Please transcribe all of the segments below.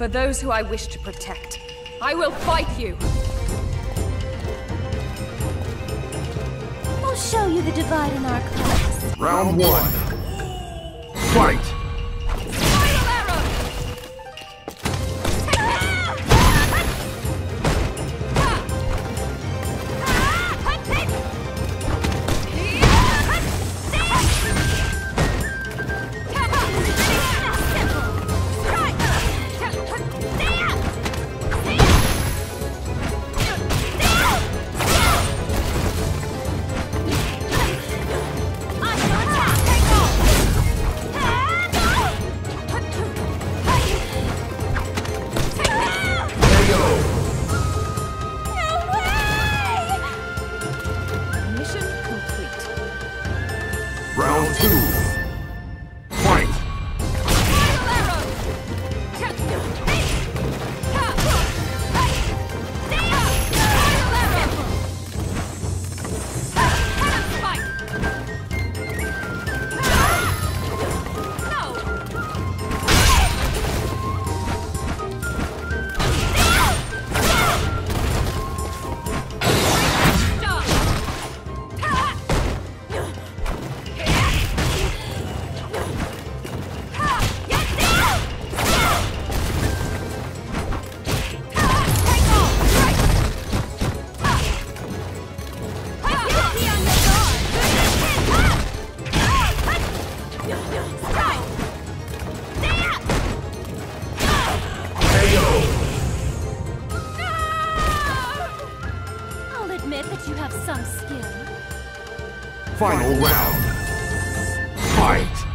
For those who I wish to protect, I will fight you! I'll show you the divide in our class. Round one. Fight! I'll admit that you have some skill. Final round. Fight!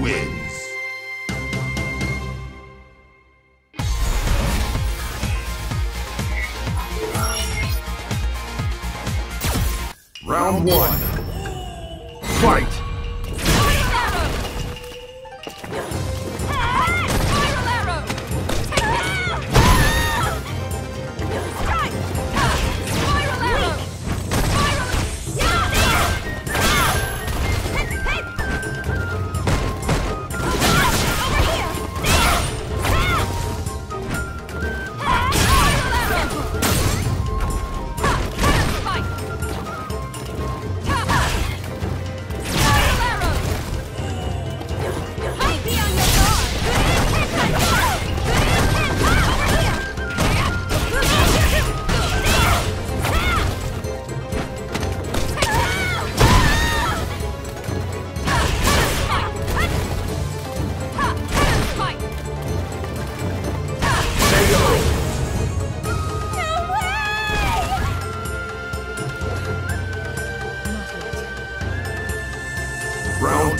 Wins. Round one. Fight!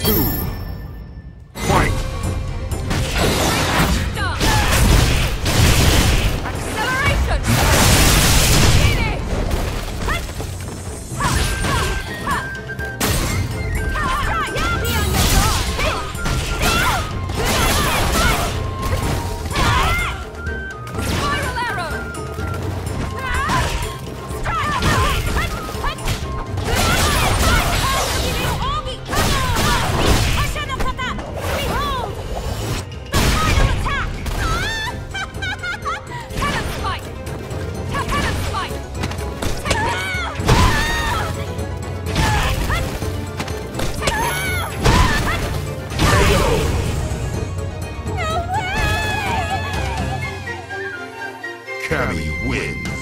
Round Carry wins.